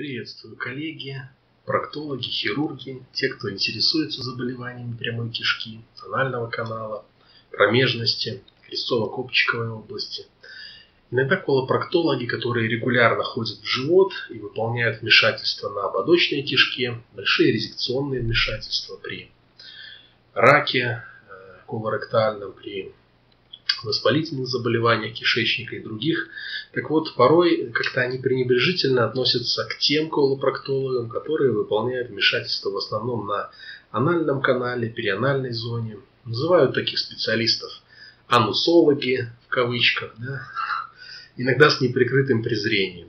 Приветствую, коллеги, проктологи, хирурги, те, кто интересуется заболеваниями прямой кишки, анального канала, промежности, крестово-копчиковой области. Иногда колопроктологи, которые регулярно ходят в живот и выполняют вмешательства на ободочной кишке, большие резекционные вмешательства при раке э, колоректальном, при воспалительных заболеваниях кишечника и других. Так вот, порой как-то они пренебрежительно относятся к тем колопроктологам, которые выполняют вмешательство в основном на анальном канале, перианальной зоне. Называют таких специалистов анусологи в кавычках, да? иногда с неприкрытым презрением.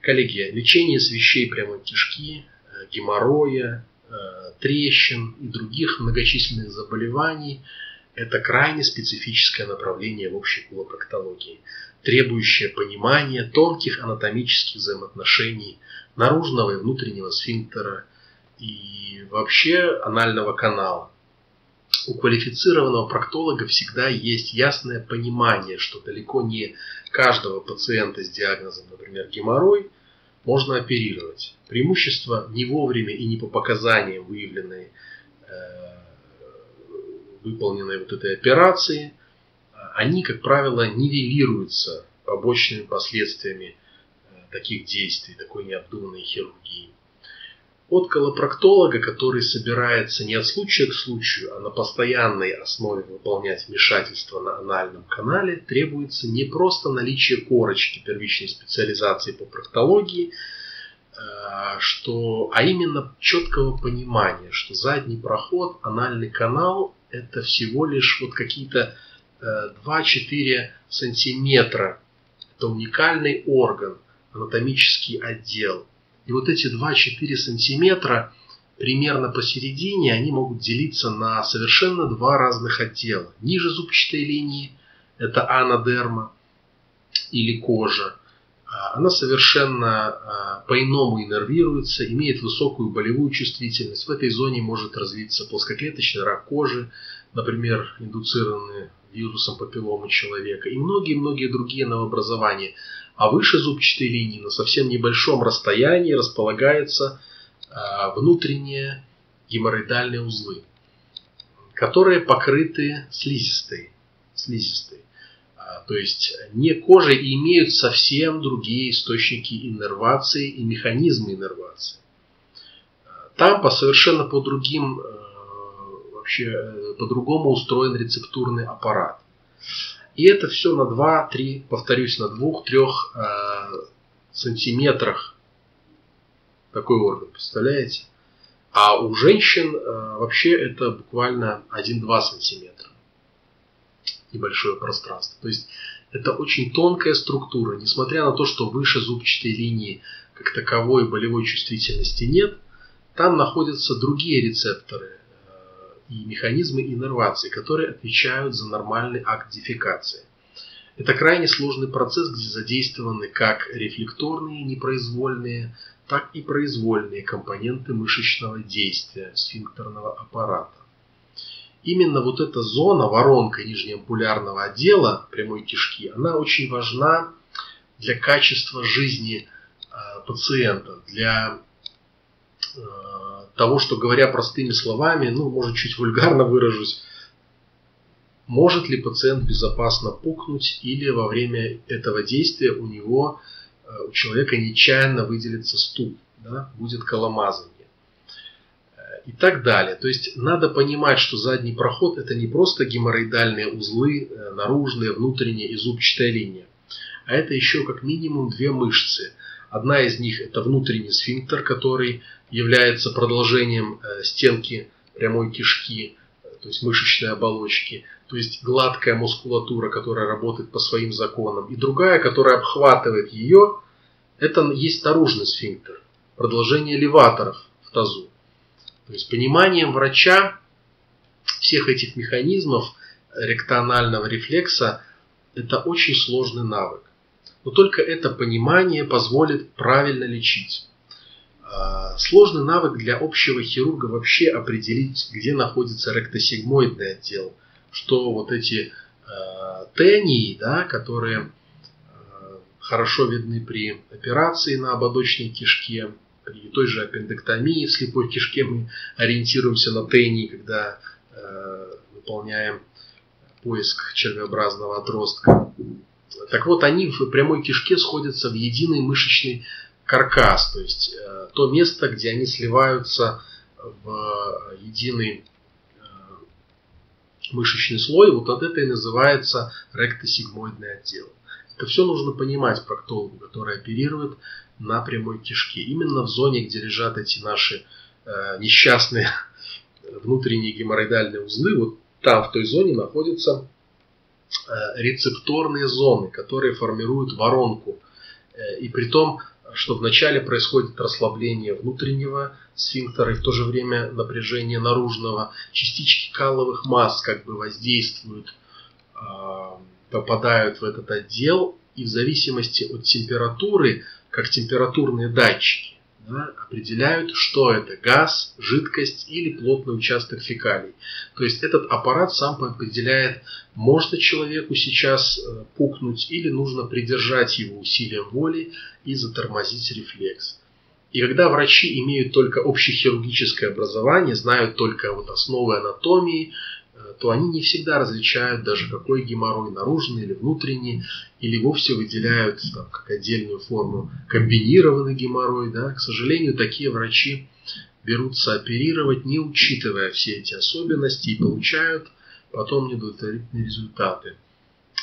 Коллеги, лечение свещей прямой кишки, э, геморроя, э, трещин и других многочисленных заболеваний – это крайне специфическое направление в общей колопроктологии, требующее понимания тонких анатомических взаимоотношений наружного и внутреннего сфинктера и вообще анального канала. У квалифицированного проктолога всегда есть ясное понимание, что далеко не каждого пациента с диагнозом, например, геморрой, можно оперировать. Преимущество не вовремя и не по показаниям выявленной э, выполненной вот этой операции, они, как правило, нивелируются побочными последствиями э, таких действий, такой необдуманной хирургии. От колопроктолога, который собирается не от случая к случаю, а на постоянной основе выполнять вмешательство на анальном канале, требуется не просто наличие корочки первичной специализации по проктологии, э, что, а именно четкого понимания, что задний проход, анальный канал это всего лишь вот какие-то 2-4 сантиметра. Это уникальный орган, анатомический отдел. И вот эти 2-4 сантиметра примерно посередине они могут делиться на совершенно два разных отдела. Ниже зубчатой линии это анодерма или кожа. А, она совершенно а, по-иному иннервируется, имеет высокую болевую чувствительность. В этой зоне может развиться плоскоклеточный рак кожи, например, индуцированный вирусом папилломы человека, и многие-многие другие новообразования. А выше зубчатой линии на совсем небольшом расстоянии располагаются а, внутренние геморроидальные узлы, которые покрыты слизистой. слизистой. То есть не кожа и имеют совсем другие источники иннервации и механизмы иннервации. Там по совершенно по другим э, вообще э, по-другому устроен рецептурный аппарат. И это все на 2-3, повторюсь, на 2-3 э, сантиметрах такой орган, представляете? А у женщин э, вообще это буквально 1-2 сантиметра небольшое пространство. То есть это очень тонкая структура. Несмотря на то, что выше зубчатой линии как таковой болевой чувствительности нет, там находятся другие рецепторы э, и механизмы иннервации, которые отвечают за нормальный акт дефекации. Это крайне сложный процесс, где задействованы как рефлекторные, непроизвольные, так и произвольные компоненты мышечного действия сфинктерного аппарата именно вот эта зона, воронка нижнеампулярного отдела прямой кишки, она очень важна для качества жизни э, пациента, для э, того, что говоря простыми словами, ну, может, чуть вульгарно выражусь, может ли пациент безопасно пукнуть или во время этого действия у него, э, у человека нечаянно выделится стул, да, будет коломазание и так далее. То есть надо понимать, что задний проход это не просто геморроидальные узлы, э, наружные, внутренние и зубчатая линия, а это еще как минимум две мышцы. Одна из них это внутренний сфинктер, который является продолжением э, стенки прямой кишки, э, то есть мышечной оболочки, то есть гладкая мускулатура, которая работает по своим законам, и другая, которая обхватывает ее, это есть наружный сфинктер, продолжение леваторов в тазу. То есть пониманием врача всех этих механизмов ректонального рефлекса это очень сложный навык. Но только это понимание позволит правильно лечить. А, сложный навык для общего хирурга вообще определить, где находится ректосигмоидный отдел, что вот эти э, тении, да, которые э, хорошо видны при операции на ободочной кишке, при той же аппендэктомии в слепой кишке мы ориентируемся на тени, когда э, выполняем поиск червеобразного отростка. Так вот, они в прямой кишке сходятся в единый мышечный каркас, то есть э, то место, где они сливаются в единый э, мышечный слой, вот от это и называется ректосигмоидный отдел. Это все нужно понимать проктологу, который оперирует на прямой кишке. Именно в зоне, где лежат эти наши э, несчастные внутренние геморроидальные узлы, вот там, в той зоне, находятся э, рецепторные зоны, которые формируют воронку. Э, и при том, что вначале происходит расслабление внутреннего сфинктера и в то же время напряжение наружного. Частички каловых масс как бы воздействуют э, попадают в этот отдел и в зависимости от температуры, как температурные датчики, да, определяют, что это газ, жидкость или плотный участок фекалий. То есть этот аппарат сам определяет, можно человеку сейчас э, пукнуть или нужно придержать его усилием воли и затормозить рефлекс. И когда врачи имеют только общехирургическое образование, знают только вот основы анатомии, то они не всегда различают даже какой геморрой наружный или внутренний, или вовсе выделяют там, как отдельную форму комбинированный геморрой. Да? К сожалению, такие врачи берутся оперировать, не учитывая все эти особенности, и получают потом недовлетворительные результаты.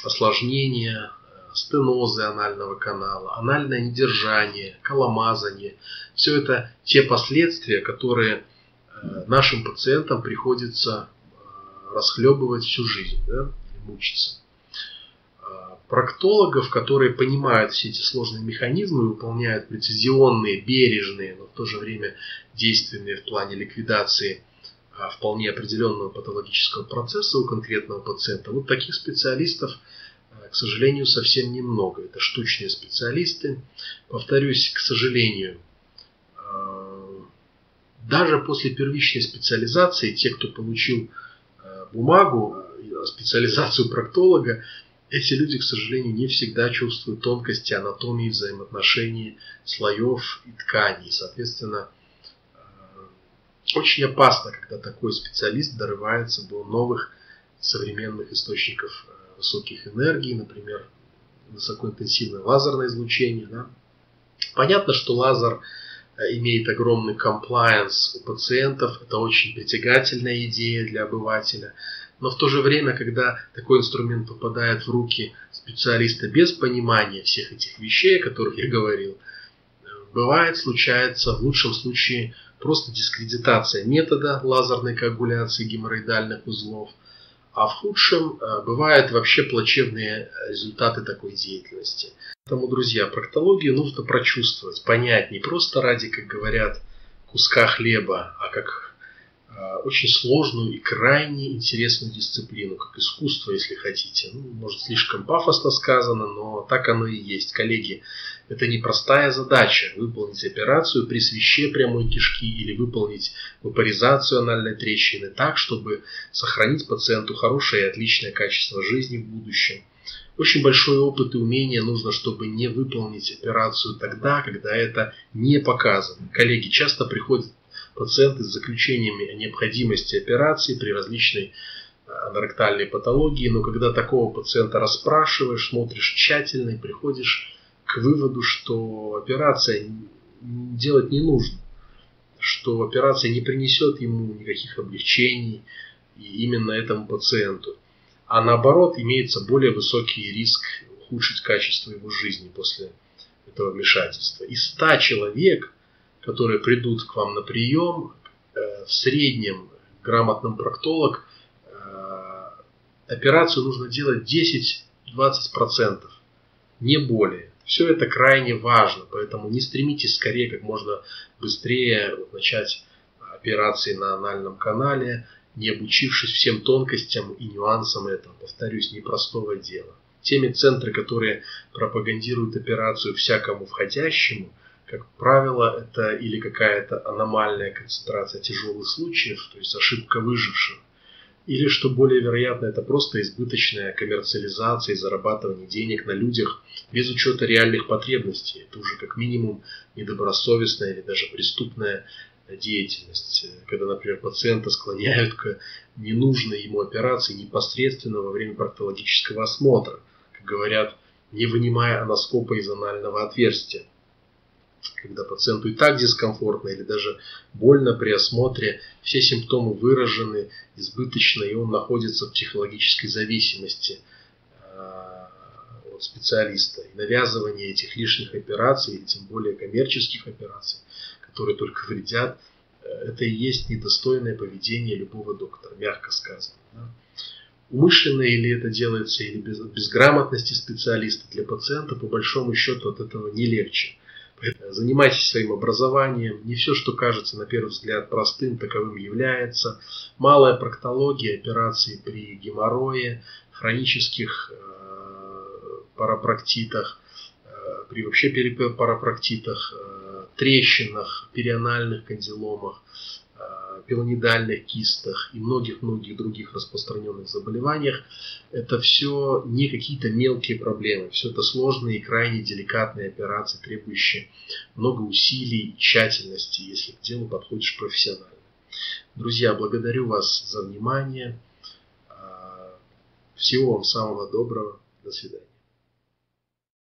Осложнения, э, стенозы анального канала, анальное недержание, коломазание. Все это те последствия, которые э, нашим пациентам приходится расхлебывать всю жизнь, да, и мучиться. А, проктологов, которые понимают все эти сложные механизмы, выполняют прецизионные, бережные, но в то же время действенные в плане ликвидации а, вполне определенного патологического процесса у конкретного пациента. Вот таких специалистов, а, к сожалению, совсем немного. Это штучные специалисты. Повторюсь, к сожалению, даже после первичной специализации те, кто получил бумагу, специализацию проктолога, эти люди, к сожалению, не всегда чувствуют тонкости анатомии взаимоотношений слоев и тканей. Соответственно, э, очень опасно, когда такой специалист дорывается до новых современных источников э, высоких энергий, например, высокоинтенсивное лазерное излучение. Да? Понятно, что лазер Э, имеет огромный комплайенс у пациентов. Это очень притягательная идея для обывателя. Но в то же время, когда такой инструмент попадает в руки специалиста без понимания всех этих вещей, о которых я говорил, э, бывает, случается в лучшем случае просто дискредитация метода лазерной коагуляции геморроидальных узлов, а в худшем э, бывают вообще плачевные результаты такой деятельности. Поэтому, друзья, проктологию нужно прочувствовать, понять не просто ради, как говорят, куска хлеба, а как э, очень сложную и крайне интересную дисциплину, как искусство, если хотите. Ну, может, слишком пафосно сказано, но так оно и есть. Коллеги, это непростая задача выполнить операцию при свище прямой кишки или выполнить вапоризацию анальной трещины так, чтобы сохранить пациенту хорошее и отличное качество жизни в будущем. Очень большой опыт и умение нужно, чтобы не выполнить операцию тогда, когда это не показано. Коллеги, часто приходят пациенты с заключениями о необходимости операции при различной э, аноректальной патологии, но когда такого пациента расспрашиваешь, смотришь тщательно и приходишь к выводу, что операция делать не нужно, что операция не принесет ему никаких облегчений и именно этому пациенту а наоборот имеется более высокий риск ухудшить качество его жизни после этого вмешательства. Из 100 человек, которые придут к вам на прием, э, в среднем грамотным проктолог э, операцию нужно делать 10-20%, не более. Все это крайне важно, поэтому не стремитесь скорее, как можно быстрее начать операции на анальном канале не обучившись всем тонкостям и нюансам этого, повторюсь, непростого дела. Теми центры, которые пропагандируют операцию всякому входящему, как правило, это или какая-то аномальная концентрация тяжелых случаев, то есть ошибка выжившего, Или, что более вероятно, это просто избыточная коммерциализация и зарабатывание денег на людях без учета реальных потребностей. Это уже как минимум недобросовестная или даже преступная деятельность. Когда, например, пациента склоняют к ненужной ему операции непосредственно во время проктологического осмотра. Как говорят, не вынимая аноскопа из анального отверстия когда пациенту и так дискомфортно или даже больно при осмотре, все симптомы выражены избыточно, и он находится в психологической зависимости э, от специалиста. И навязывание этих лишних операций, или тем более коммерческих операций, которые только вредят, э, это и есть недостойное поведение любого доктора, мягко сказано. Да? Умышленно или это делается, или без безграмотности специалиста для пациента, по большому счету от этого не легче. Занимайтесь своим образованием. Не все, что кажется на первый взгляд простым, таковым является. Малая проктология, операции при геморрое, хронических э, парапроктитах, э, при вообще парапроктитах, э, трещинах, перианальных кандиломах, пилонидальных кистах и многих-многих других распространенных заболеваниях, это все не какие-то мелкие проблемы. Все это сложные и крайне деликатные операции, требующие много усилий и тщательности, если к делу подходишь профессионально. Друзья, благодарю вас за внимание. А, всего вам самого доброго. До свидания.